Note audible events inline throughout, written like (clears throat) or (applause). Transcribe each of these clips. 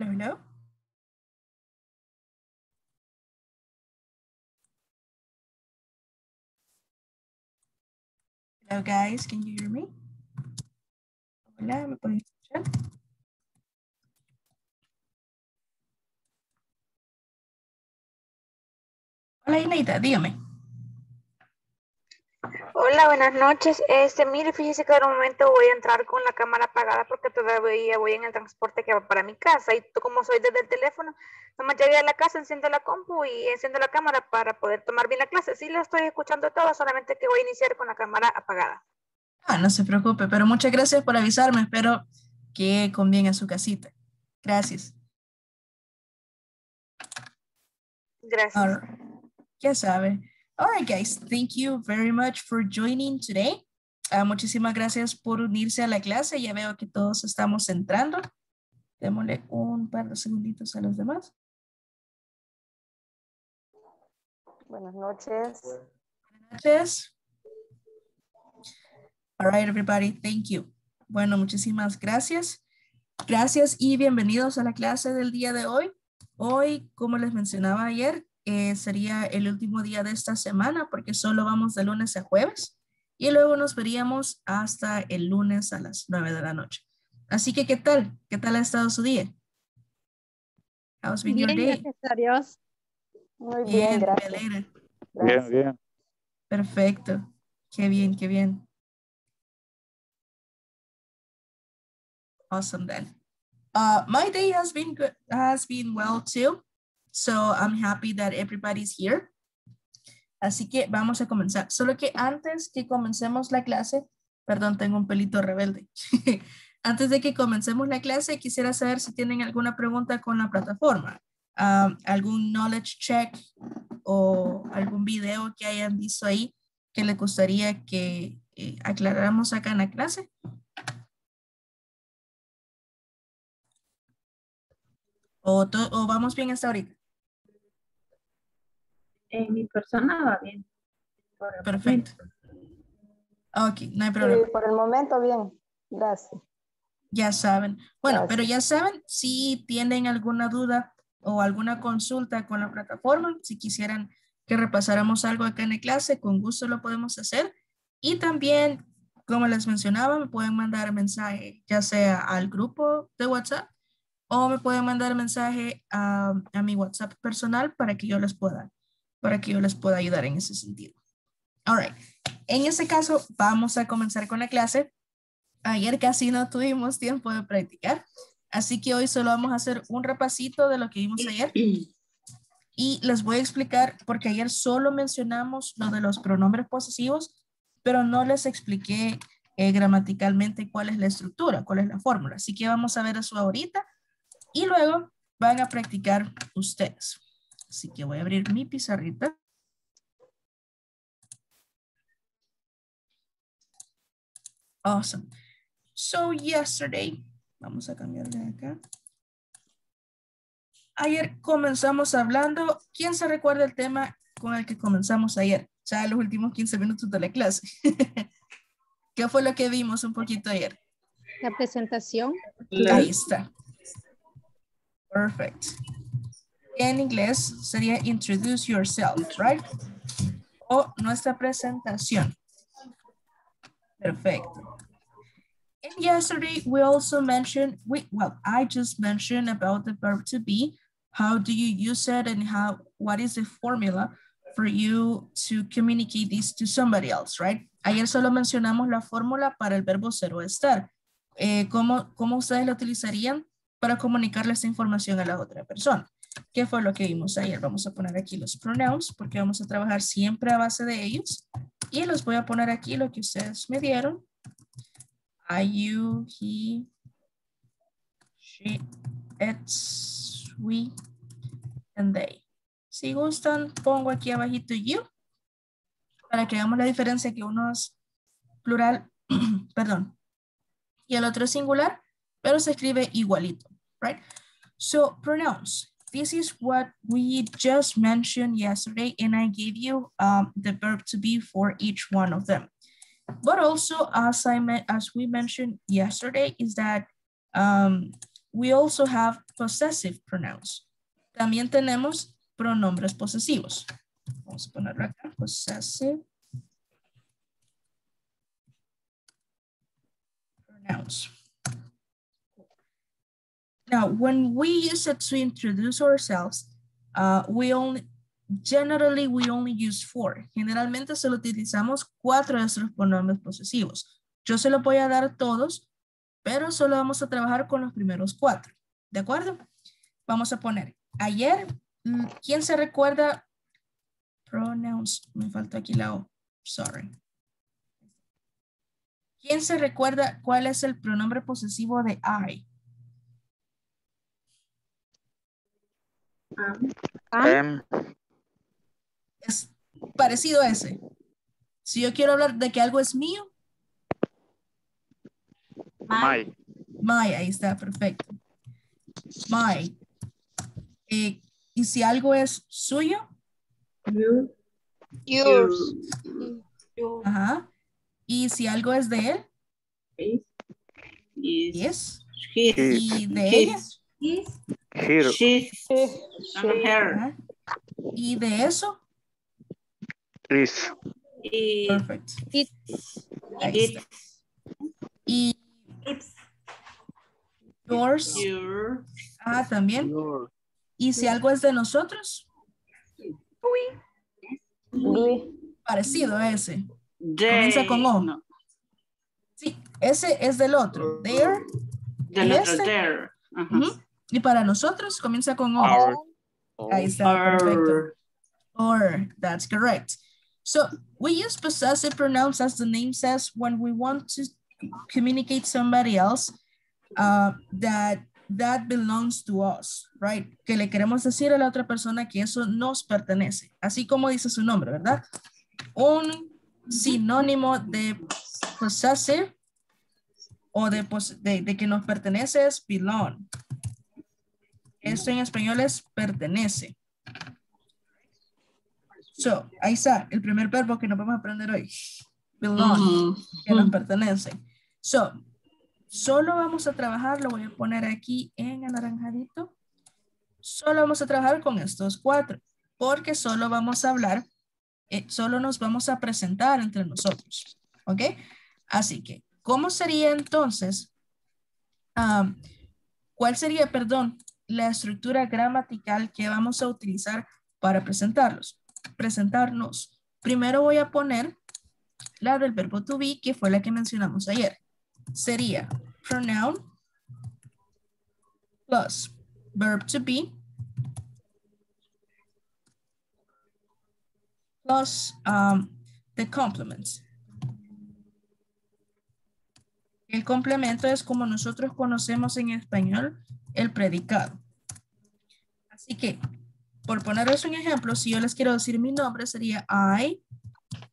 Hello. Hello, guys. Can you hear me? Hola, ¿me pueden escuchar? Hola, Ineida, dígame. Hola, buenas noches. Este, mire, fíjese que de momento voy a entrar con la cámara apagada porque todavía voy en el transporte que va para mi casa. Y como soy desde el teléfono, nomás llegué a la casa, enciendo la compu y enciendo la cámara para poder tomar bien la clase. Sí, lo estoy escuchando todo, solamente que voy a iniciar con la cámara apagada. Ah, no se preocupe, pero muchas gracias por avisarme. Espero que conviene a su casita. Gracias. Gracias. Right. Ya sabe. All right, guys. Thank you very much for joining today. Ah, muchísimas gracias por unirse a la clase. Ya veo que todos estamos entrando. Démosle un par de segunditos a los demás. Buenas noches. Buenas noches. All right, everybody. Thank you. Bueno, muchísimas gracias. Gracias y bienvenidos a la clase del día de hoy. Hoy, como les mencionaba ayer, eh, sería el último día de esta semana porque solo vamos de lunes a jueves y luego nos veríamos hasta el lunes a las 9 de la noche. Así que, ¿qué tal? ¿Qué tal ha estado su día? How's been your Bien, day? gracias a Dios. Muy bien, Bien, me gracias. Bien, Gracias. bien. Perfecto. Qué bien, qué bien. Awesome then. Uh, my day has been good, has been well too. So I'm happy that everybody's here. Así que vamos a comenzar. Solo que antes que comencemos la clase, perdón, tengo un pelito rebelde. (laughs) antes de que comencemos la clase, quisiera saber si tienen alguna pregunta con la plataforma. Um, algún knowledge check o algún video que hayan visto ahí que les gustaría que eh, acá en la clase. O, o vamos bien hasta ahorita. En mi persona va bien. Por el Perfecto. Ok, no hay Sí, problema. por el momento, bien. Gracias. Ya saben. Bueno, Gracias. pero ya saben, si tienen alguna duda o alguna consulta con la plataforma, si quisieran que repasáramos algo acá en la clase, con gusto lo podemos hacer. Y también, como les mencionaba, me pueden mandar mensaje, ya sea al grupo de WhatsApp o me pueden mandar mensaje a, a mi WhatsApp personal para que yo les pueda, para que yo les pueda ayudar en ese sentido. All right. En ese caso, vamos a comenzar con la clase. Ayer casi no tuvimos tiempo de practicar, así que hoy solo vamos a hacer un repasito de lo que vimos ayer. Y les voy a explicar, porque ayer solo mencionamos lo de los pronombres posesivos, pero no les expliqué eh, gramaticalmente cuál es la estructura, cuál es la fórmula. Así que vamos a ver eso ahorita y luego van a practicar ustedes. Así que voy a abrir mi pizarrita. Awesome. So yesterday, vamos a cambiarle acá. Ayer comenzamos hablando, ¿quién se recuerda el tema con el que comenzamos ayer? Ya los últimos 15 minutos de la clase. (laughs) ¿Qué fue lo que vimos un poquito ayer? La presentación. Ahí está. Perfect. En inglés sería introduce yourself, right? O nuestra presentación. Perfecto. And yesterday we also mentioned, we, well, I just mentioned about the verb to be. How do you use it and how, what is the formula for you to communicate this to somebody else, right? Ayer solo mencionamos la fórmula para el verbo ser o estar. Eh, ¿cómo, ¿Cómo ustedes la utilizarían para comunicarle esta información a la otra persona? ¿Qué fue lo que vimos ayer? Vamos a poner aquí los pronouns porque vamos a trabajar siempre a base de ellos. Y los voy a poner aquí lo que ustedes me dieron. I, you, he, she, it's, we, and they. Si gustan, pongo aquí abajito you para que veamos la diferencia que uno es plural, (clears throat) perdón, y el otro es singular, pero se escribe igualito, right? So pronouns. This is what we just mentioned yesterday, and I gave you um, the verb to be for each one of them. But also, as I as we mentioned yesterday, is that um, we also have possessive pronouns. También tenemos pronombres posesivos. Vamos a ponerlo acá, possessive pronouns. Now, when we use it to introduce ourselves, uh, we only, generally we only use four. Generalmente solo utilizamos cuatro de nuestros pronombres posesivos. Yo se lo voy a dar todos, pero solo vamos a trabajar con los primeros cuatro. ¿De acuerdo? Vamos a poner, ayer, mm, ¿quién se recuerda Pronouns, me falta aquí la O, sorry. ¿Quién se recuerda cuál es el pronombre posesivo de I? Em, Es parecido a ese. Si yo quiero hablar de que algo es mío, my, my, ahí está, perfecto. My. Eh, y si algo es suyo, Yours. ajá. Y si algo es de él, Is yes. his, Y de ella, here, she's, and her. Y de eso, is. Ahí it, está. Y yours, your, ah, también. your, Y si algo es de nosotros, Luis. parecido a ese. they. Comienza con O. No, Sí, ese es del otro. There. the ¿Y letter este? there. Ajá. ujú. Y para nosotros comienza con O. our, Ahí está, perfecto. Or, that's correct. So we use possessive pronouns as the name says when we want to communicate somebody else uh, that that belongs to us, right? Que le queremos decir a la otra persona que eso nos pertenece, así como dice su nombre, ¿verdad? Un sinónimo de possessive o de, de que nos pertenece es belong. Esto en español es pertenece. So, ahí está, el primer verbo que nos vamos a aprender hoy. Belong, que nos pertenece. So, solo vamos a trabajar, lo voy a poner aquí en anaranjadito. Solo vamos a trabajar con estos cuatro, porque solo vamos a hablar, eh, solo nos vamos a presentar entre nosotros. ¿Ok? Así que, ¿cómo sería entonces? am, ¿Cuál sería, perdón, la estructura gramatical que vamos a utilizar para presentarlos? Presentarnos. Primero voy a poner la del verbo to be, que fue la que mencionamos ayer. Sería pronoun plus verb to be plus um, the complements. El complemento es como nosotros conocemos en español el predicado. Así que, por ponerles un ejemplo, si yo les quiero decir mi nombre, sería I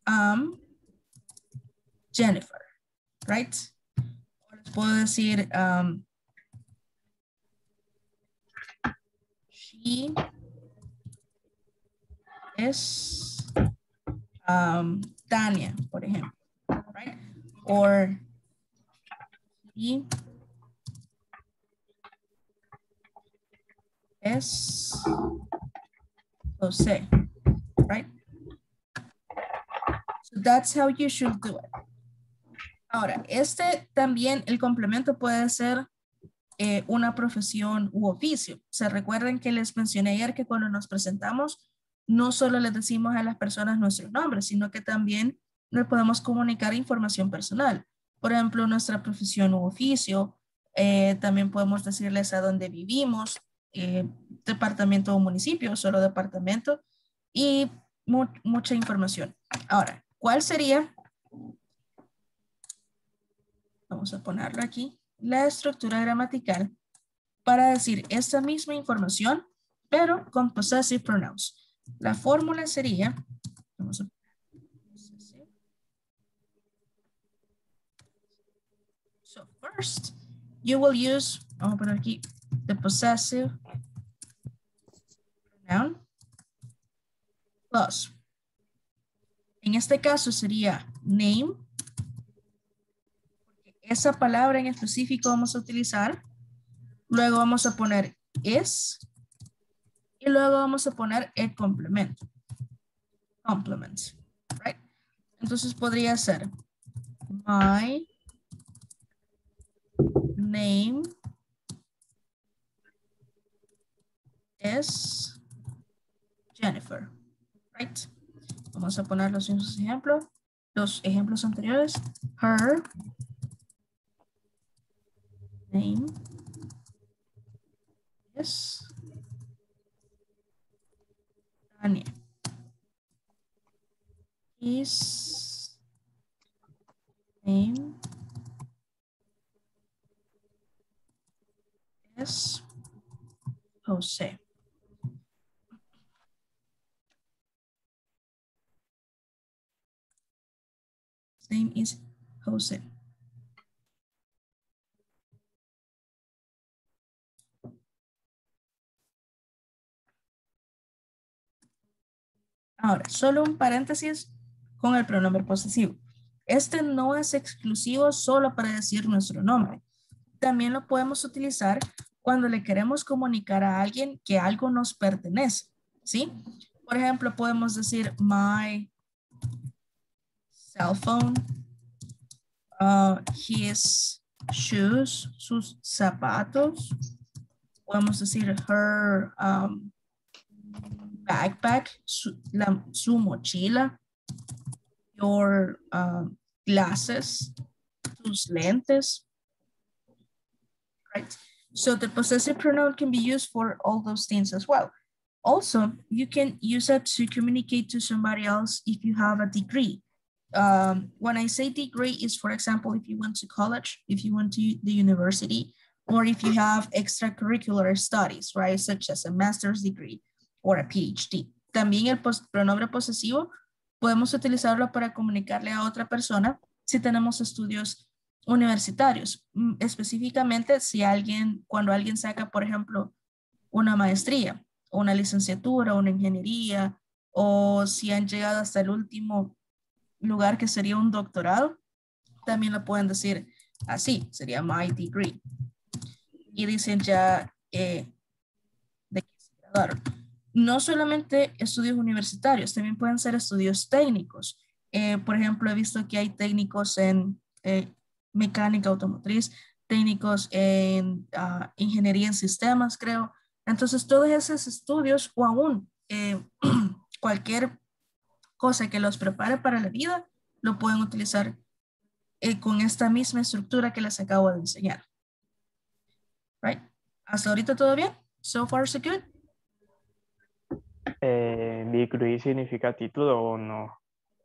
am Jennifer, right? O les puedo decir, um, she is um, Tania, por ejemplo, right? Or he es Jose, right? So that's how you should do it. Ahora, este también, el complemento puede ser eh, una profesión u oficio. Se recuerden que les mencioné ayer que cuando nos presentamos, no solo les decimos a las personas nuestros nombres, sino que también le podemos comunicar información personal. Por ejemplo, nuestra profesión u oficio. Eh, también podemos decirles a dónde vivimos, eh, departamento o municipio, solo departamento y mu- mucha información. Ahora, ¿cuál sería? Vamos a ponerlo aquí. La estructura gramatical para decir esta misma información, pero con possessive pronouns. La fórmula sería, vamos a So first, you will use, vamos a poner aquí, the possessive pronoun plus. En este caso sería name. Esa palabra en específico vamos a utilizar. Luego vamos a poner is. Y luego vamos a poner el complemento. Complement. Right? Entonces podría ser my name is Jennifer. Right? Vamos a poner los mismos ejemplos, los ejemplos anteriores. Her name is Tanya. His name is Jose. Name is Jose. Ahora, solo un paréntesis con el pronombre posesivo. Este no es exclusivo solo para decir nuestro nombre. También lo podemos utilizar cuando le queremos comunicar a alguien que algo nos pertenece, ¿sí? Por ejemplo, podemos decir my cell phone, uh, his shoes, sus zapatos. Podemos decir her um, backpack, su, la- su mochila, your uh, glasses, tus lentes. Right. So the possessive pronoun can be used for all those things as well. Also, you can use it to communicate to somebody else if you have a degree. Um, when I say degree is, for example, if you went to college, if you went to the university, or if you have extracurricular studies, right, such as a master's degree or a PhD. También el pronombre posesivo podemos utilizarlo para comunicarle a otra persona si tenemos estudios universitarios. Mm, Específicamente si alguien, cuando alguien saca, por ejemplo, una maestría, una licenciatura, una ingeniería, o si han llegado hasta el último lugar que sería un doctorado, también lo pueden decir así, sería my degree. Y dicen ya eh, de qué se graduaron. No solamente estudios universitarios, también pueden ser estudios técnicos. Eh, por ejemplo, he visto que hay técnicos en eh, mecánica automotriz, técnicos en ah, ingeniería en sistemas, creo. Entonces, todos esos estudios o aún (clears throat) cualquier cosa que los prepare para la vida, lo pueden utilizar eh, con esta misma estructura que les acabo de enseñar. Right? Hasta ahorita todo bien? So far, so good? Eh, degree significa título o no?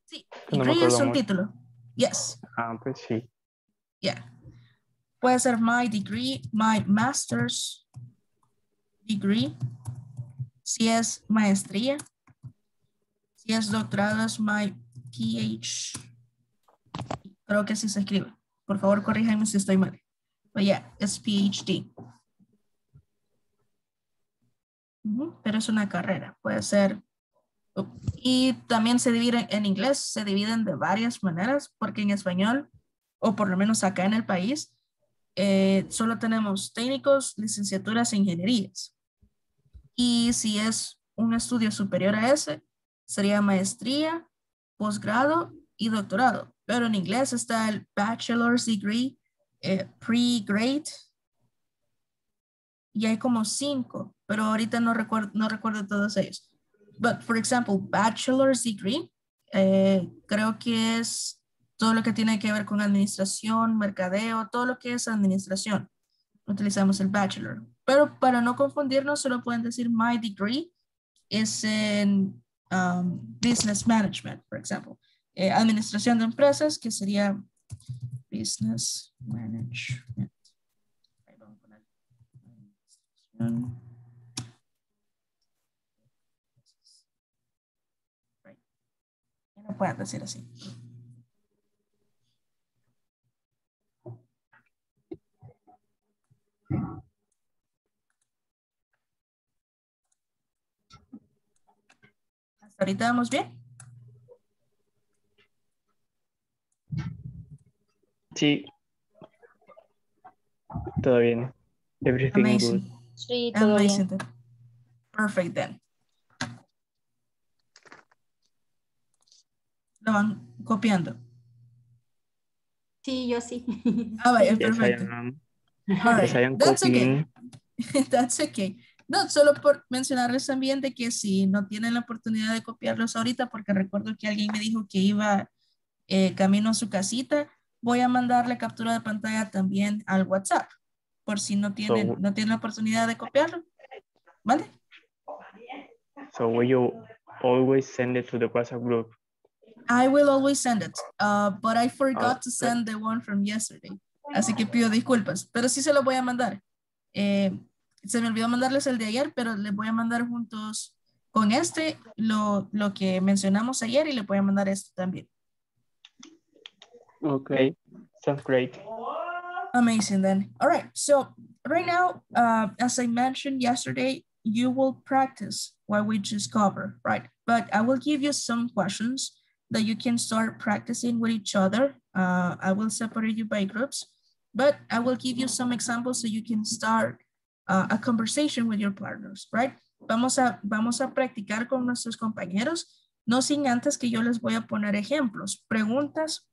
Sí, No degree es un mucho. título. Yes, Ah, pues sí. yeah. Puede ser my degree, my master's degree. Si es maestría. Doctorado, es my PH. Creo que así se escribe. Por favor, corríjanme si estoy mal. Pero yeah, es PhD. Pero es una carrera. Puede ser Y también se divide en inglés, se dividen de varias maneras, porque en español, o por lo menos acá en el país, eh, solo tenemos técnicos, licenciaturas e ingenierías. Y si es un estudio superior a ese, sería maestría, posgrado y doctorado. Pero en inglés está el bachelor's degree, eh, pre-grade, y hay como cinco, pero ahorita no recuerdo, no recuerdo todos ellos. But for example, bachelor's degree eh, creo que es todo lo que tiene que ver con administración, mercadeo, todo lo que es administración. Utilizamos el bachelor. Pero para no confundirnos, solo pueden decir my degree es en um, business management, por ejemplo. Eh, administración de empresas, que sería business management. Ahí vamos a poner administración. Right. No pueden decir así. Ahorita vamos bien. Sí. Todo bien. Everything good. Amazing. Sí, todo Amazing. bien. Perfect then. Lo van copiando. Sí, yo sí. Ah, vaya, Yes, I perfecto. am. All right. Yes, I am That's okay. copying. (laughs) That's okay. No, solo por mencionarles también de que si no tienen la oportunidad de copiarlos ahorita, porque recuerdo que alguien me dijo que iba eh, camino a su casita, voy a mandarle captura de pantalla también al WhatsApp, por si no tienen, So- no tienen la oportunidad de copiarlo. ¿Vale? So will you always send it to the WhatsApp group? I will always send it, uh, but I forgot to Okay. send the one from yesterday. Así que pido disculpas, pero sí se lo voy a mandar. Eh, se me olvidó mandarles el de ayer, pero les voy a mandar juntos con este lo, lo que mencionamos ayer y le voy a mandar este también. Okay. Sounds great. Amazing then. All right. So right now, uh, as I mentioned yesterday, you will practice what we just covered, right? But I will give you some questions that you can start practicing with each other. Uh, I will separate you by groups, but I will give you some examples so you can start uh, a conversation with your partners, right? Vamos a, vamos a practicar con nuestros compañeros, no sin antes que yo les voy a poner ejemplos, preguntas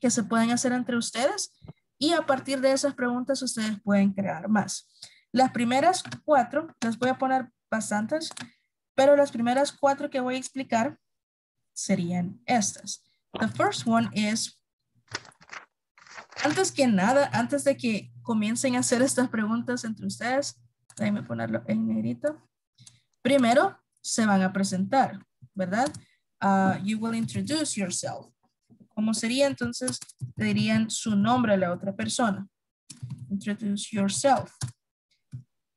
que se pueden hacer entre ustedes y a partir de esas preguntas ustedes pueden crear más. Las primeras cuatro, les voy a poner bastantes, pero las primeras cuatro que voy a explicar serían estas. The first one is, antes que nada, antes de que comiencen a hacer estas preguntas entre ustedes, déjenme ponerlo en negrito. Primero, se van a presentar, ¿verdad? Uh, you will introduce yourself. ¿Cómo sería entonces? Le dirían su nombre a la otra persona. Introduce yourself.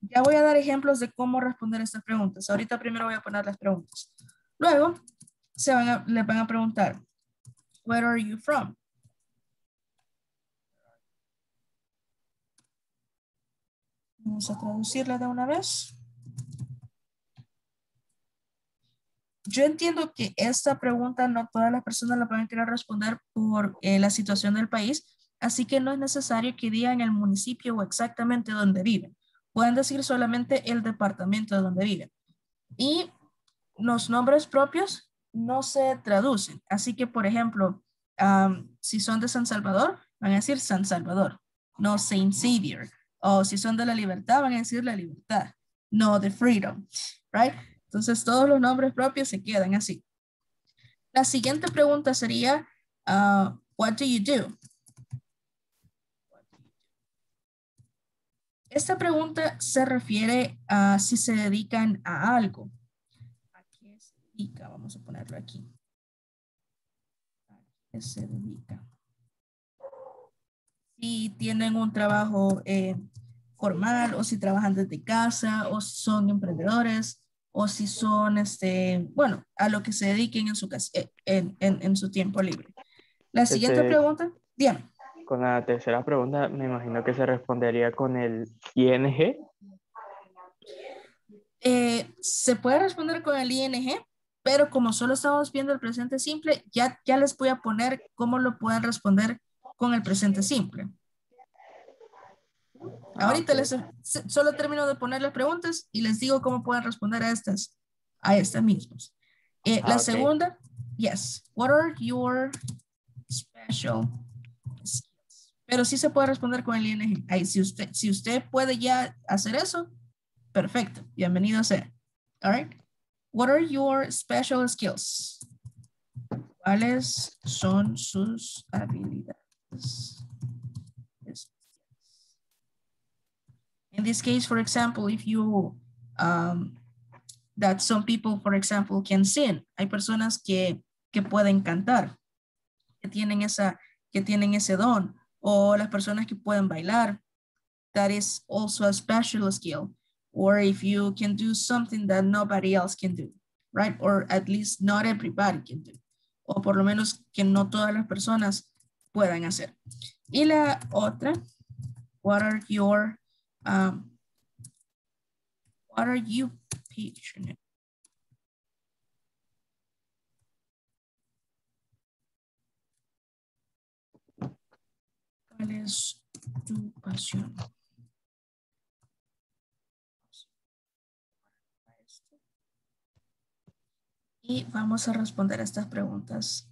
Ya voy a dar ejemplos de cómo responder estas preguntas. Ahorita primero voy a poner las preguntas. Luego, se van a, le van a preguntar, where are you from? Vamos a traducirla de una vez. Yo entiendo que esta pregunta no todas las personas la pueden querer responder por eh, la situación del país, así que no es necesario que digan el municipio o exactamente dónde viven. Pueden decir solamente el departamento de donde viven. Y los nombres propios no se traducen. Así que, por ejemplo, si son de San Salvador, van a decir San Salvador, no Saint Xavier. O si son de la libertad, van a decir la libertad, no the freedom, right? Entonces, todos los nombres propios se quedan así. La siguiente pregunta sería, uh, what do you do? Esta pregunta se refiere a si se dedican a algo. ¿A qué se dedica? Vamos a ponerlo aquí. ¿A qué se dedica? Si tienen un trabajo formal o si trabajan desde casa o si son emprendedores o si son, este, bueno, a lo que se dediquen en su, eh, en, en- en su tiempo libre. La siguiente Este- pregunta, dígame. Con la tercera pregunta, me imagino que se respondería con el ING. Eh, se puede responder con el ING, pero como solo estamos viendo el presente simple, ya, ya les voy a poner cómo lo pueden responder con el presente simple. Ah, Ahorita les solo termino de poner las preguntas y les digo cómo pueden responder a estas, a estas mismas. Eh, Ah, la ok. segunda, yes. What are your special skills? Pero sí se puede responder con el ING. Ahí, si usted, si usted puede ya hacer eso, perfecto. Bienvenido sea. All right. What are your special skills? ¿Cuáles son sus habilidades? In this case, for example, if you, um, that some people, for example, can sing. Hay personas que, que pueden cantar, que tienen, esa, que tienen ese don. O las personas que pueden bailar. That is also a special skill. Or if you can do something that nobody else can do, right? Or at least not everybody can do. O por lo menos que no todas las personas puedan hacer. Y la otra, what are your, um, what are you passionate? ¿Cuál es tu pasión? Y vamos a responder a estas preguntas.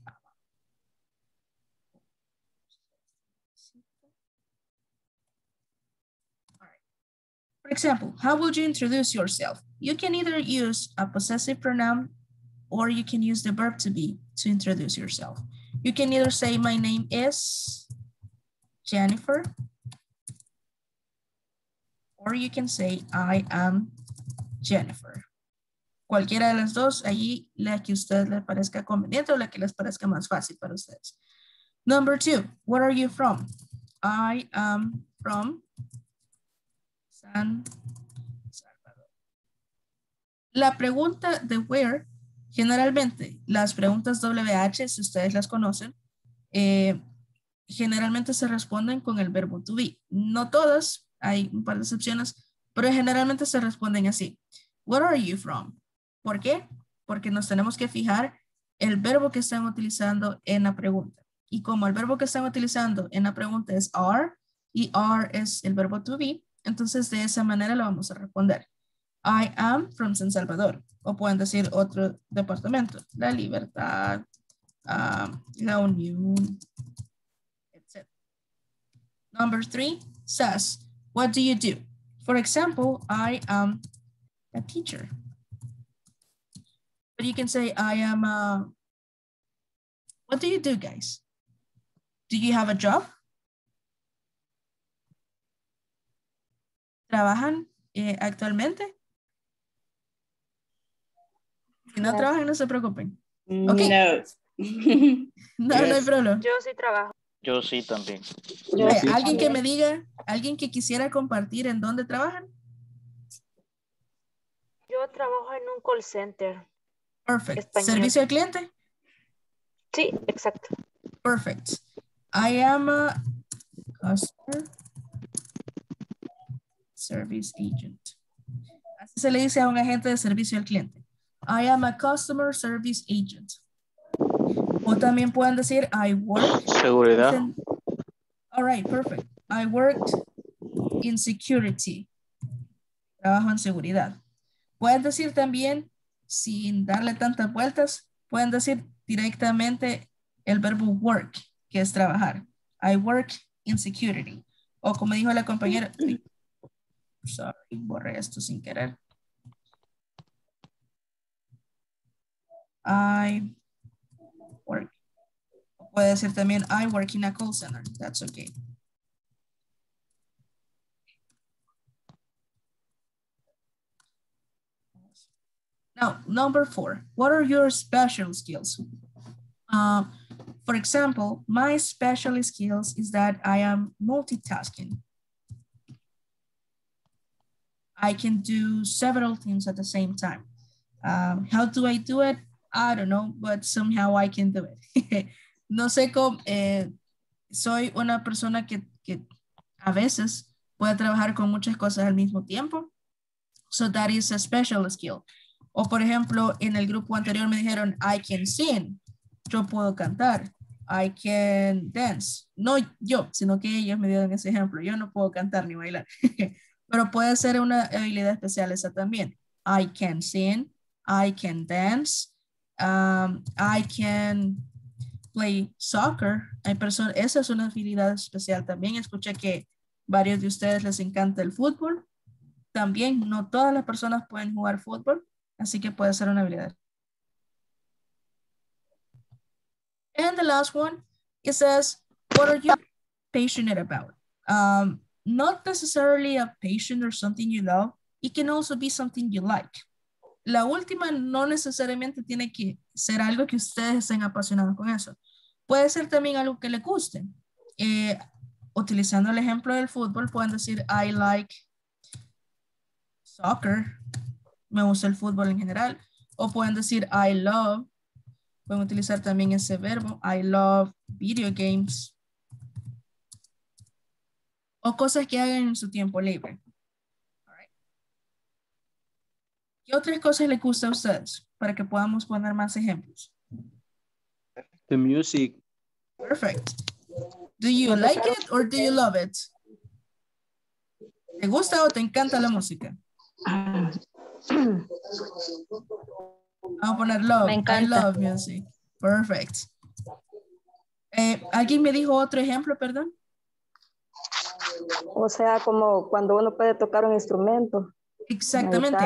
For example, how would you introduce yourself? You can either use a possessive pronoun or you can use the verb to be to introduce yourself. You can either say, my name is Jennifer, or you can say, I am Jennifer. Cualquiera de las dos, allí la que a ustedes les parezca conveniente o la que les parezca más fácil para ustedes. Number two, where are you from? I am from San Salvador. La pregunta de where, generalmente, las preguntas WH, si ustedes las conocen, eh, generalmente se responden con el verbo to be. No todas, hay un par de excepciones, pero generalmente se responden así. Where are you from? ¿Por qué? Porque nos tenemos que fijar el verbo que están utilizando en la pregunta. Y como el verbo que están utilizando en la pregunta es are y are es el verbo to be, entonces de esa manera lo vamos a responder. I am from San Salvador. O pueden decir otro departamento. La Libertad, um, la Unión, etc. Number three says, what do you do? For example, I am a teacher. But you can say, I am a, what do you do, guys? Do you have a job? ¿Trabajan eh, actualmente? Si no No. trabajan, no se preocupen. No. Okay. (laughs) No, no hay problema. Yo sí trabajo. Yo sí también. Yo Eh, sí ¿Alguien que me diga, alguien que quisiera compartir en dónde trabajan? Yo trabajo en un call center. Perfect. Español. ¿Servicio al cliente? Sí, exacto. Perfect. I am a customer service agent. Así se le dice a un agente de servicio al cliente. I am a customer service agent. O también pueden decir I work. Seguridad. in- All right, perfect. I worked in security. Trabajo en seguridad. Pueden decir también, sin darle tantas vueltas, pueden decir directamente el verbo work, que es trabajar. I work in security. O como dijo la compañera, sorry, borré esto sin querer. I work. Puede decir también I work in a call center. That's okay. Now, number four, what are your special skills? Uh, for example, my special skills is that I am multitasking. I can do several things at the same time. Um, how do I do it? I don't know, but somehow I can do it. (laughs) no sé cómo, eh, soy una persona que, que a veces puede trabajar con muchas cosas al mismo tiempo. So that is a special skill. O por ejemplo, en el grupo anterior me dijeron, I can sing. Yo puedo cantar. I can dance. No yo, sino que ellos me dieron ese ejemplo. Yo no puedo cantar ni bailar. (laughs) Pero puede ser una habilidad especial esa también. I can sing. I can dance. Um, I can play soccer. Hay personas, esa es una habilidad especial también. Escuché que varios de ustedes les encanta el fútbol. También no todas las personas pueden jugar fútbol, así que puede ser una habilidad. And the last one, it says, what are you passionate about? Um, not necessarily a passion or something you love. It can also be something you like. La última no necesariamente tiene que ser algo que ustedes estén apasionados con eso. Puede ser también algo que le guste. Eh, utilizando el ejemplo del fútbol, pueden decir, I like soccer. Me gusta el fútbol en general. O pueden decir, I love. Pueden utilizar también ese verbo, I love video games. O cosas que hagan en su tiempo libre. ¿Qué otras cosas les gusta a ustedes? Para que podamos poner más ejemplos. The music. Perfect. Do you like it or do you love it? ¿Te gusta o te encanta la música? Vamos a poner love. Me I encanta. love music. Perfect. Eh, ¿Alguien me dijo otro ejemplo, perdón? O sea, como cuando uno puede tocar un instrumento. Exactamente.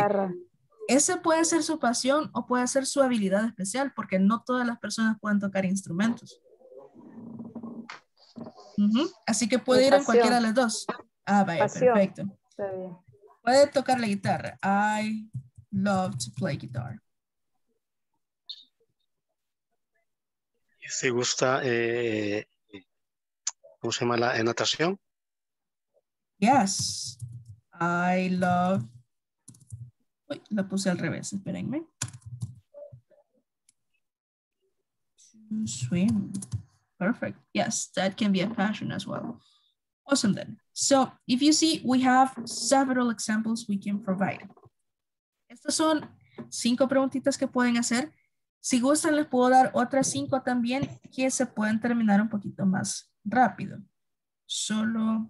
Ese puede ser su pasión o puede ser su habilidad especial, porque no todas las personas pueden tocar instrumentos. Ujú, Así que puede Mi ir en pasión. cualquiera de las dos. Ah, vaya, Pasión. perfecto. Está bien. Puede tocar la guitarra. I love to play guitar. ¿Se gusta, eh, cómo se llama la eh, natación? Yes, I love. Uy, la puse al revés, espérenme. To swim. Perfect. Yes, that can be a passion as well. Awesome then. So if you see, we have several examples we can provide. Estas son cinco preguntitas que pueden hacer. Si gustan, les puedo dar otras cinco también que se pueden terminar un poquito más rápido. Solo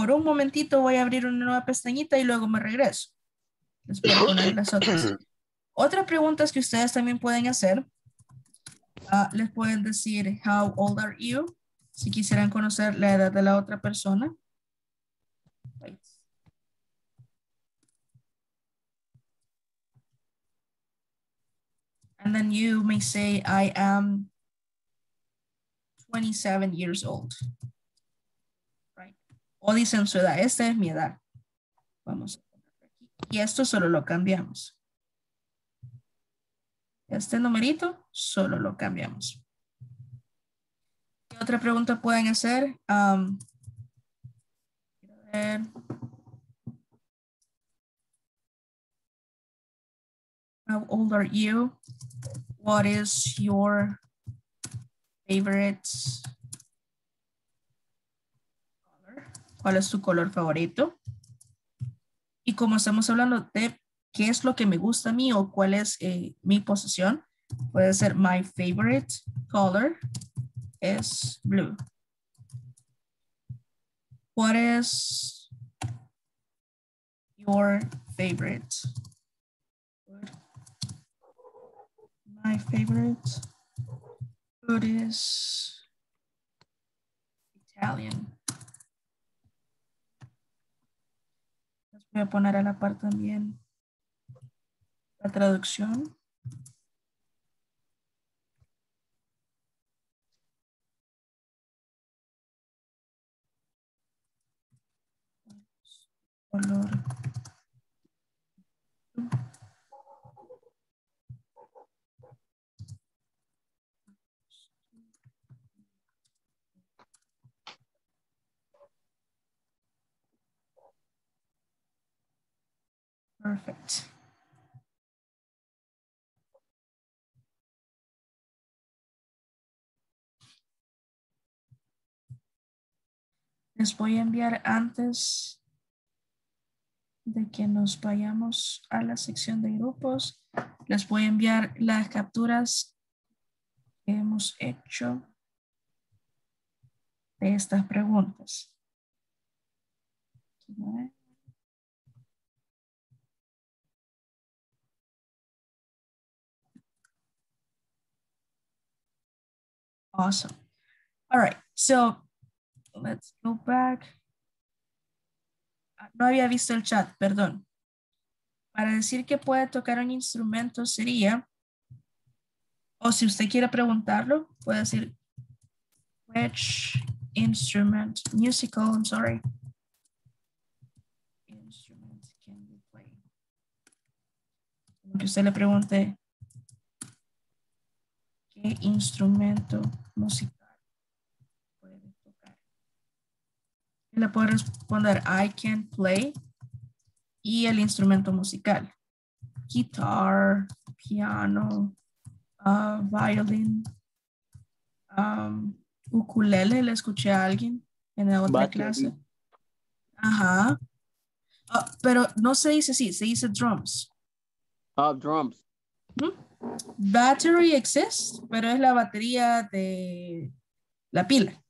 por un momentito voy a abrir una nueva pestañita y luego me regreso. A poner las otras. Otras preguntas que ustedes también pueden hacer. ah, les pueden decir, how old are you? Si quisieran conocer la edad de la otra persona. And then you may say, I am 27 years old. O dicen su edad, esta es mi edad. Vamos a ponerlo aquí. Y esto solo lo cambiamos. Este numerito solo lo cambiamos. ¿Qué otra pregunta pueden hacer? Um, ver. How old are you? What is your favorite color? ¿Cuál es tu color favorito? Y como estamos hablando de qué es lo que me gusta a mí o cuál es eh, mi posición, puede ser my favorite color is blue. What is your favorite? My favorite food is Italian. Les voy a poner a la par también la traducción. Perfect. Les voy a enviar antes de que nos vayamos a la sección de grupos. Les voy a enviar las capturas que hemos hecho de estas preguntas. Awesome. All right, so let's go back. Ah, No había visto el chat, perdón. Para decir que puede tocar un instrumento sería O si usted quiere preguntarlo, puede decir, which instrument, musical, I'm sorry. Instrument can you play? Como que usted le pregunte, ¿qué instrumento musical puede tocar? Y le puede responder, I can play, y el instrumento musical. Guitar, piano, uh, violin, um, ukulele, le escuché a alguien en la otra Battery. clase. Ajá. Ah, pero no se dice así, se dice drums. Ah, drums. Battery exists, pero es la batería de la pila.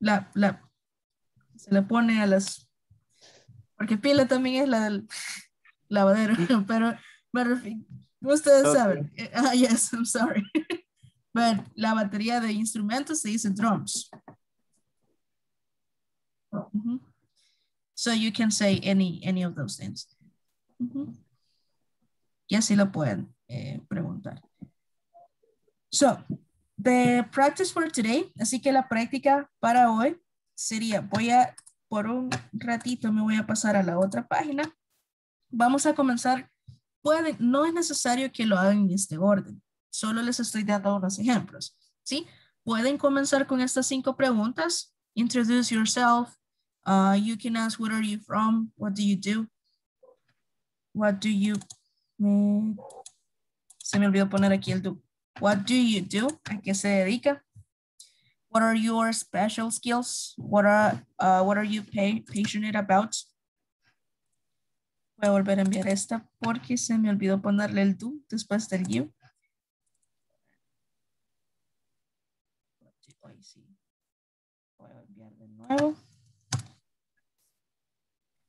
La, la, se le pone a las, porque pila también es la del (laughs) lavadero, (laughs) pero, pero ustedes Ok. saben. Eh, Ah, yes, I'm sorry. (laughs) But la batería de instrumentos se dice drums. Ujú. So you can say any, any of those things. Y así lo pueden eh, preguntar. So, the practice for today, así que la práctica para hoy sería, voy a, por un ratito me voy a pasar a la otra página. Vamos a comenzar, pueden, no es necesario que lo hagan en este orden, solo les estoy dando unos ejemplos, ¿sí? Pueden comenzar con estas cinco preguntas. Introduce yourself. Uh, you can ask, where are you from? What do you do? What do you se me olvidó poner aquí el do. What do you do? ¿A qué se dedica? What are your special skills? What are, uh, what are you pa- passionate about? Voy a volver a enviar esta porque se me olvidó ponerle el do después del you.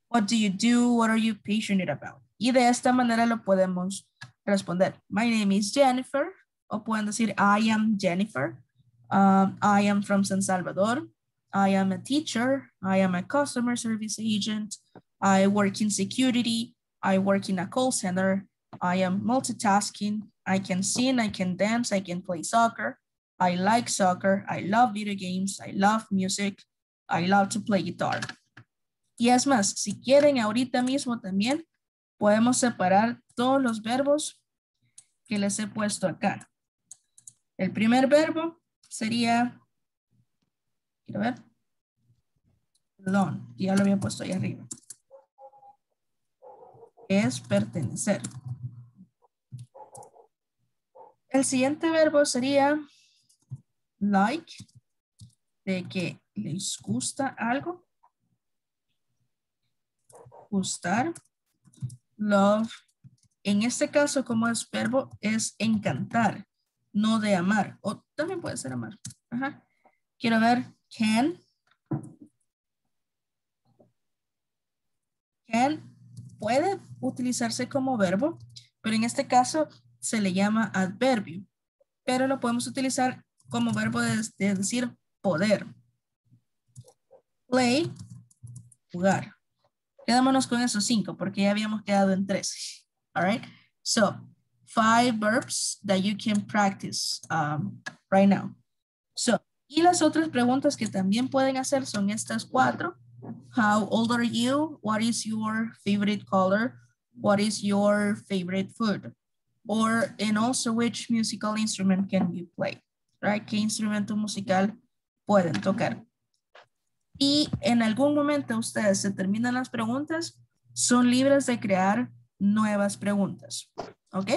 What do you do? What are you passionate about? Y de esta manera lo podemos responder. My name is Jennifer. O pueden decir, I am Jennifer. Um, I am from San Salvador. I am a teacher. I am a customer service agent. I work in security. I work in a call center. I am multitasking. I can sing. I can dance. I can play soccer. I like soccer. I love video games. I love music. I love to play guitar. Y es más, si quieren ahorita mismo también, podemos separar todos los verbos que les he puesto acá. El primer verbo sería, quiero ver, perdón, ya lo había puesto ahí arriba. Es pertenecer. El siguiente verbo sería like, de que les gusta algo. Gustar. Love. En este caso, como es verbo, es encantar, no de amar. O también puede ser amar. Quiero ver, can. Can puede utilizarse como verbo, pero en este caso se le llama adverbio. Pero lo podemos utilizar como verbo de decir poder. Play, jugar. Quedémonos con esos cinco porque ya habíamos quedado en tres. All right. So, five verbs that you can practice um, right now. So, y las otras preguntas que también pueden hacer son estas cuatro. How old are you? What is your favorite color? What is your favorite food? Or, and also which musical instrument can you play? Right? ¿Qué instrumento musical pueden tocar? Y en algún momento ustedes se terminan las preguntas, son libres de crear nuevas preguntas. ¿Ok?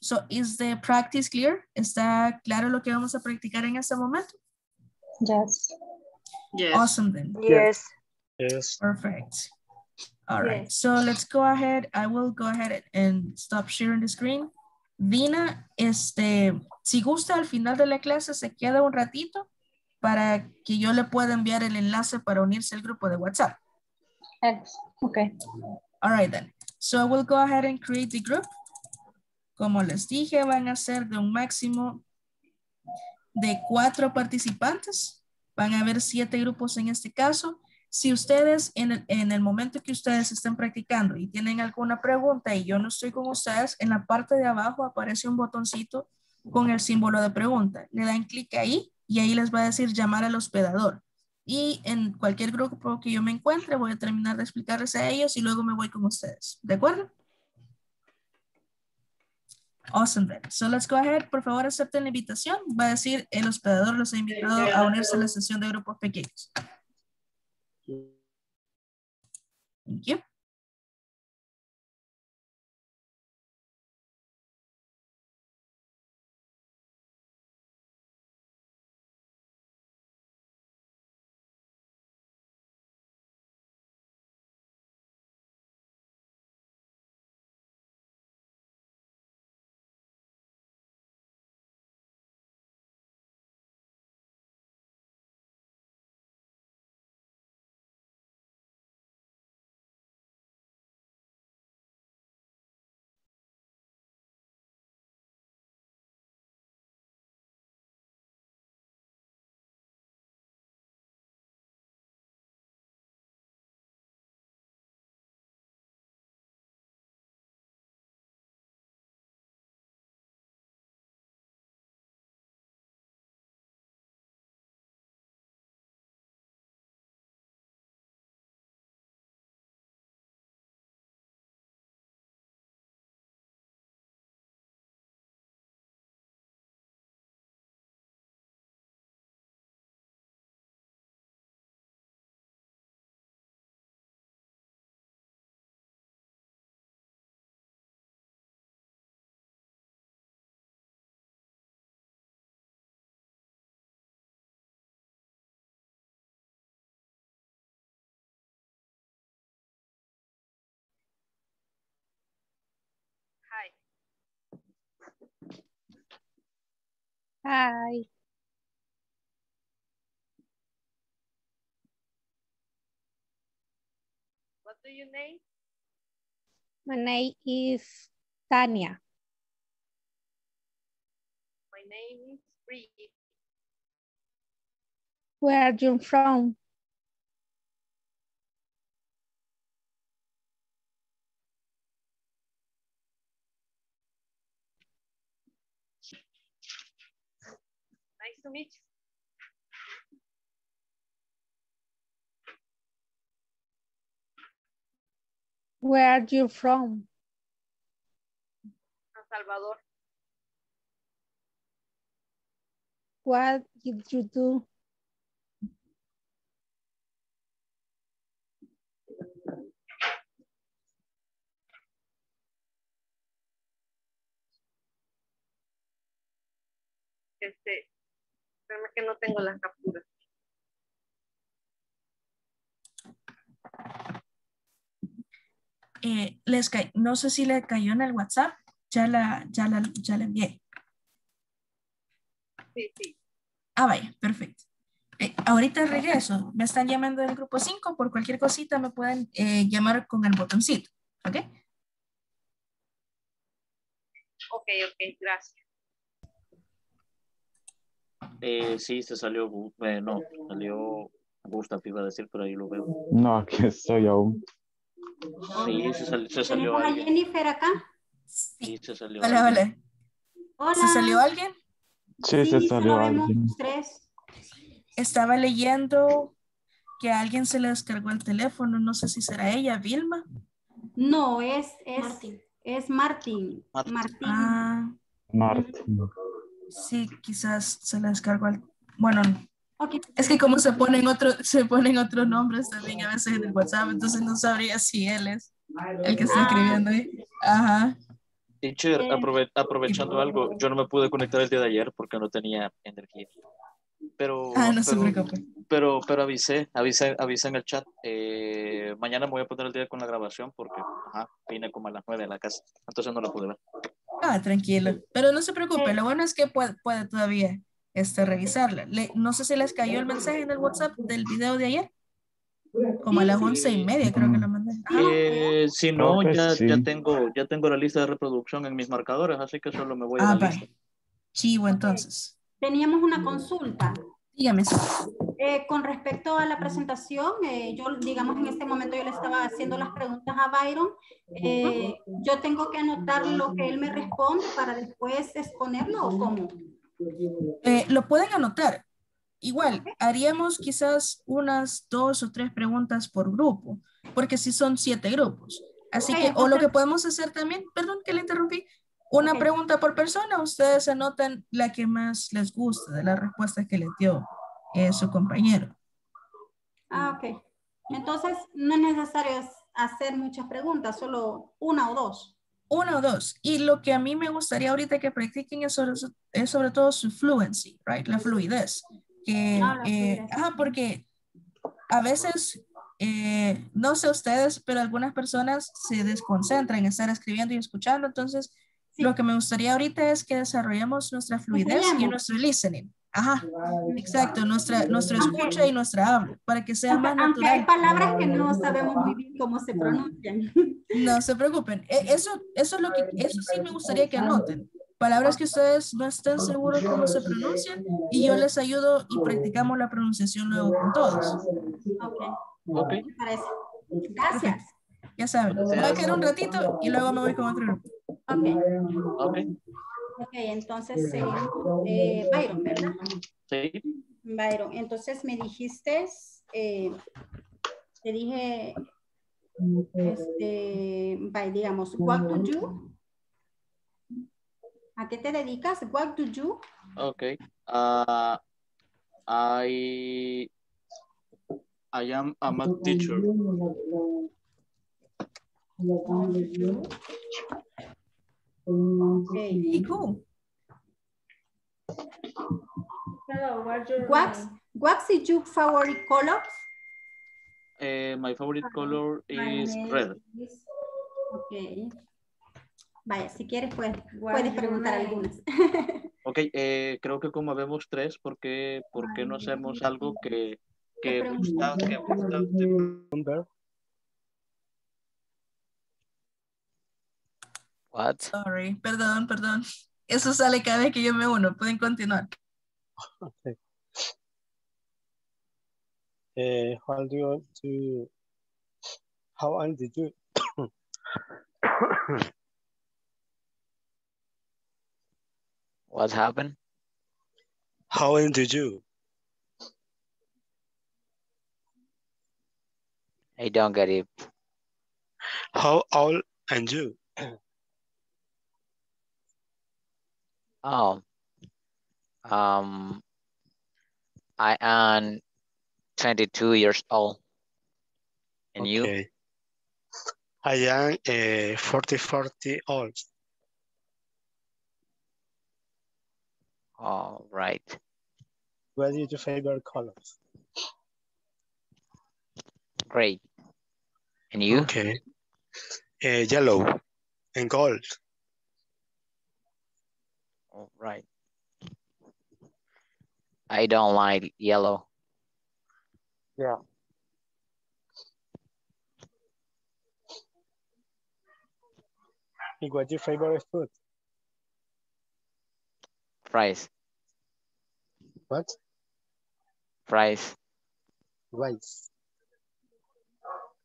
So, is the practice clear? ¿Está claro lo que vamos a practicar en este momento? Yes. Yes. Awesome then. Yes. Yes. Perfect. All right, Yes. so let's go ahead. I will go ahead and stop sharing the screen. Dina, este, si gusta al final de la clase se queda un ratito para que yo le pueda enviar el enlace para unirse al grupo de WhatsApp. Okay. All right then. So I will go ahead and create the group. Como les dije, van a ser de un máximo de cuatro participantes. Van a haber siete grupos en este caso. Si ustedes, en el, en el momento que ustedes estén practicando y tienen alguna pregunta y yo no estoy con ustedes, en la parte de abajo aparece un botoncito con el símbolo de pregunta. Le dan clic ahí y ahí les va a decir llamar al hospedador. Y en cualquier grupo que yo me encuentre, voy a terminar de explicarles a ellos y luego me voy con ustedes. ¿De acuerdo? Awesome then. So let's go ahead. Por favor, acepten la invitación. Va a decir el hospedador los ha invitado a unirse a la sesión de grupos pequeños. Thank you. Hi. What do you name? My name is Tanya. My name is Bree. Where are you from? To meet you. Where are you from? San Salvador. What did you do? Este, que no tengo las capturas. Eh, les no sé si le cayó en el WhatsApp. Ya la, ya la, ya la envié. Sí, sí. Ah, vaya, perfecto. Eh, ahorita regreso. Me están llamando del grupo 5. Por cualquier cosita me pueden eh, llamar con el botoncito. ¿Ok? Ok, ok, gracias. Eh, sí, se salió, eh, no, salió Gustav, iba a decir, pero ahí lo veo. No, aquí estoy aún. Sí, se, sal- se salió ¿Tenemos a alguien. Jennifer acá? Sí, se salió Hola, alguien. hola. ¿Se salió alguien? Sí, se Sí, salió solo vemos alguien. tres. Estaba leyendo que a alguien se le descargó el teléfono. No sé si será ella, Vilma. No, es, es, es Martín. Martín. Martín. Ah, Martín. Sí, quizás se le descargó el... Bueno, Ok. es que como se ponen, otro, se ponen otros nombres también a veces en el WhatsApp, entonces no sabría si él es el que está escribiendo ahí. Ajá. Teacher, Eh, aprove- aprovechando algo, yo no me pude conectar el día de ayer porque no tenía energía. Pero, Ah, no pero, pero, pero avisé, avisé, avisé en el chat. Eh, mañana me voy a poner el día con la grabación porque ajá, vine como a las 9 de la casa, entonces no la pude ver. Ah, tranquilo. Pero no se preocupe, lo bueno es que puede, puede todavía este, revisarla. Le- no sé si les cayó el mensaje en el WhatsApp del video de ayer. Como a las once y media creo que lo mandé. Ah, Eh, si no, ya, sí. ya, tengo, ya tengo la lista de reproducción en mis marcadores, así que solo me voy a ah la lista. vale. Chivo, entonces. Teníamos una consulta. Dígame. Eh, con respecto a la presentación, eh, yo, digamos, en este momento yo le estaba haciendo las preguntas a Byron. Eh, yo tengo que anotar lo que él me responde para después exponerlo o cómo? Eh, lo pueden anotar. Igual, haríamos quizás unas dos o tres preguntas por grupo, porque si son siete grupos. Así Ok, que, o lo entonces- que podemos hacer también, perdón que le interrumpí, una pregunta por persona, ustedes anotan la que más les gusta de las respuestas que les dio eh, su compañero. Ah, ok. Entonces, no es necesario hacer muchas preguntas, solo una o dos. Una o dos. Y lo que a mí me gustaría ahorita que practiquen es sobre, es sobre todo su fluency, right? La fluidez. Que, Ah, la eh, fluidez. porque a veces, eh, no sé ustedes, pero algunas personas se desconcentran en estar escribiendo y escuchando. Entonces, Sí. lo que me gustaría ahorita es que desarrollemos nuestra fluidez y nuestro listening. Ajá, exacto, nuestra, nuestra escucha y nuestra habla, para que sea Aunque, más aunque hay natural. palabras que no sabemos muy bien cómo se pronuncian. No se preocupen. E- Eso, eso es lo que, eso sí me gustaría que anoten. Palabras que ustedes no estén seguros cómo se pronuncian y yo les ayudo y practicamos la pronunciación luego con todos. Ok, Ok. me parece. Gracias. Ya saben, voy a quedar un ratito y luego me voy con otro grupo. Ok, Ok. ok, entonces. Eh, Byron, ¿verdad? Sí. Byron, entonces me dijiste, eh, te dije, este, by, digamos, what do you? ¿A qué te dedicas? What do you? Okay. Uh, I I am a math teacher. Okay. Hey, cool. What's, what's your favorite color? Uh, my favorite color is red. Ok. Vaya, si quieres, pues, puedes preguntar algunas. (laughs) Ok, eh, creo que como vemos tres, ¿por qué, por qué no hacemos algo que, que gusta, que gusta What? Sorry, perdón, perdón. Eso sale cada vez que yo me uno. Pueden continuar. Okay. Uh, how do you do? How old did you? What happened? How old did you? I don't get it. How old and you? Oh. Um, I am 22 years old. And you? I am uh, 40, 40 old. All right. What is your favorite colors? Great. And you? Okay. Uh, yellow and gold. All right. I don't like yellow. Yeah. And what's your favorite food? Fries. What? Fries. Rice.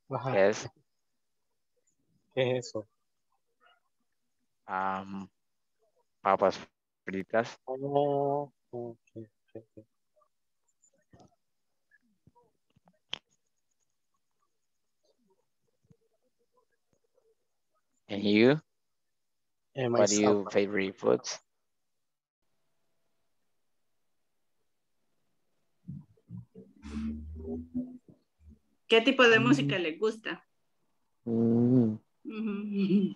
Ajá. Yes. ¿Qué es eso? Um, papas fritas. Oh, okay. And you? And What do you myself. favorite foods? ¿Qué tipo de música le gusta? Mm. Ujú.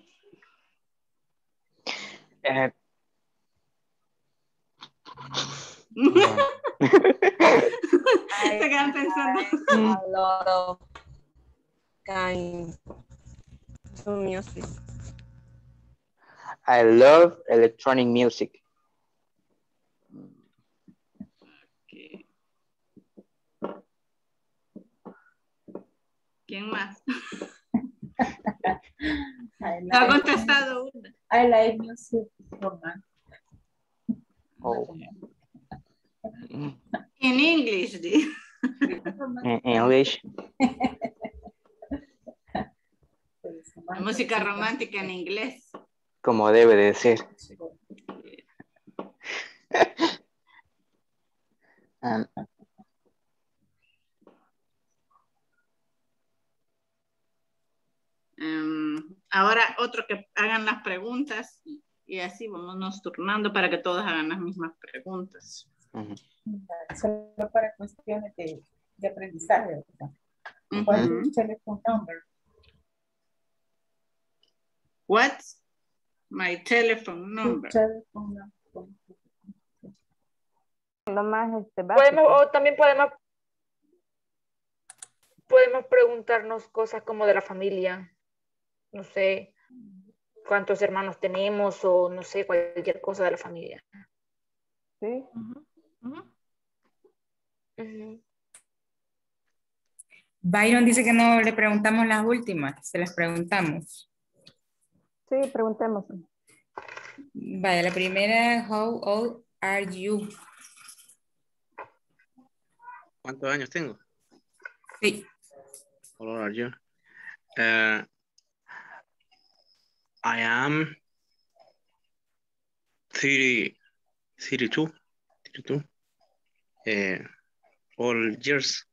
Eh, (laughs) Se quedan pensando. a lot of kind of music. I love electronic music. ¿Quién más? (laughs) Ha contestado una. I like music romantic. Oh. In English, di. In English. Música romántica en inglés. Como debe de ser. Um, ahora otro que hagan las preguntas y, y así vámonos turnando para que todos hagan las mismas preguntas. Solo para cuestiones de, de aprendizaje. ¿verdad? ¿Cuál es tu telephone number? What's my telephone number? Telephone number. Lo más este, podemos, o también podemos podemos preguntarnos cosas como de la familia. No sé cuántos hermanos tenemos o no sé, cualquier cosa de la familia. Sí. Byron dice que no le preguntamos las últimas, se las preguntamos. Sí, preguntemos. Vaya, la primera, how old are you? ¿Cuántos años tengo? Sí. How old are you? Uh, I am 30, 32, 32. Uh, all years.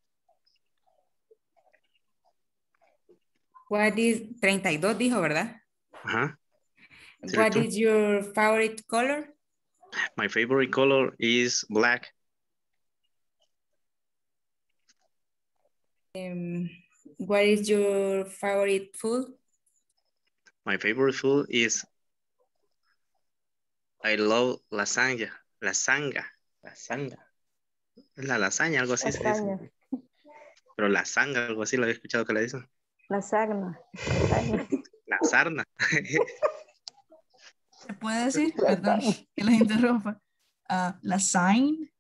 What is, 32 dijo, ¿verdad? Ajá. What 32. is your favorite color? My favorite color is black. Um, what is your favorite food? My favorite food is I love lasagna. Lasagna. Lasagna. Es la lasaña, algo así se dice. Lasaña. Pero lasagna, algo así lo había escuchado que le dicen. La sagna. La sarna. (laughs) ¿Se puede decir? Perdón, que les interrumpa. Ah, la sign.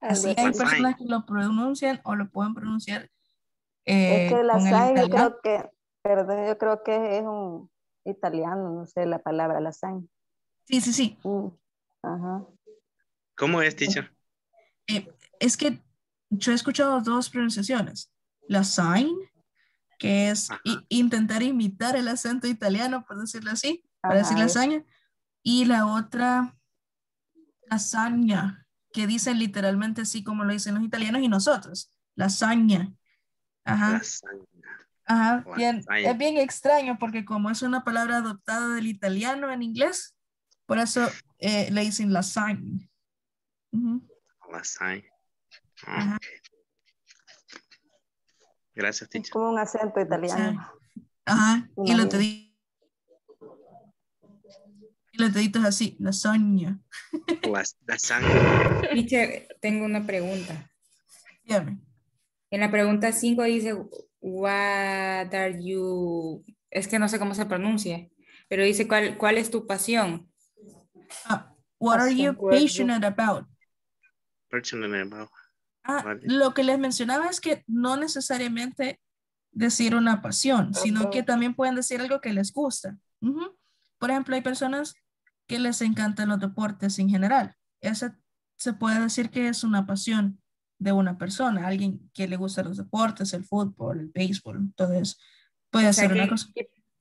Así hay Lasagne. personas que lo pronuncian o lo pueden pronunciar eh, Es que la con el sagna, yo italiano. creo que, perdón, yo creo que es un italiano, no sé la palabra lasaña. Sí, sí, sí. Ajá. ¿Cómo es, teacher? Eh, es que yo he escuchado dos pronunciaciones. La sign, que es intentar imitar el acento italiano, por decirlo así, para decir lasaña. Y la otra, lasaña, que dicen literalmente así como lo dicen los italianos y nosotros. Lasaña. Ajá. Lasaña. Ajá, bien, es bien extraño porque como es una palabra adoptada del italiano en inglés, por eso eh, le dicen lasagne. Ujú. Lasaña. Ah, Ajá. ok. Gracias, Es teacher. como un acento italiano. Ajá, y lo te di- y lo te dices así, lasaña. Las- Lasaña. (laughs) Teacher, tengo una pregunta. Dígame. En la pregunta 5 dice, what are you, es que no sé cómo se pronuncia, pero dice, ¿cuál, cuál es tu pasión? Ah, what are you passionate about? Ah, Vale. lo que les mencionaba es que no necesariamente decir una pasión, sino que también pueden decir algo que les gusta. Por ejemplo, hay personas que les encantan los deportes en general. Esa se puede decir que es una pasión de una persona, alguien que le gusta los deportes, el fútbol, el béisbol, eso. Puede O sea ser una que, cosa.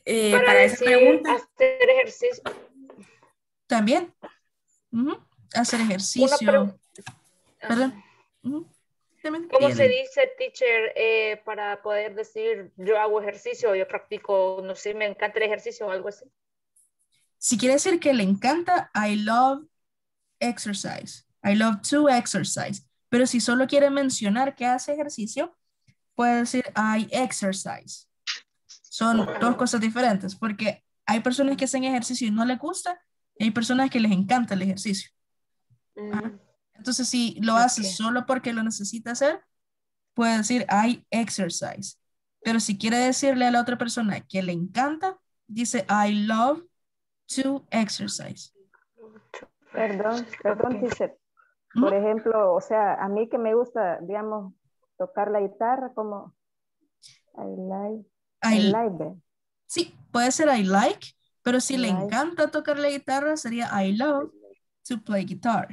eh, para, para esa decir, pregunta, hacer ejercicio. También. Hacer ejercicio. Perdón. ¿Cómo se dice, teacher, eh, para poder decir yo hago ejercicio, yo practico, no sé, me encanta el ejercicio o algo así? Si quiere decir que le encanta, I love exercise. I love to exercise. Pero si solo quiere mencionar que hace ejercicio, puede decir I exercise. Son dos cosas diferentes porque hay personas que hacen ejercicio y no les gusta y hay personas que les encanta el ejercicio. Ajá. Entonces, si lo hace solo porque lo necesita hacer, puede decir I exercise. Pero si quiere decirle a la otra persona que le encanta, dice I love to exercise. Perdón, perdón, teacher. Por ejemplo, o sea, a mí que me gusta, digamos, tocar la guitarra, como I like, I, I- like. Sí, puede ser I like, pero si le Like. encanta tocar la guitarra, sería I love to play guitar.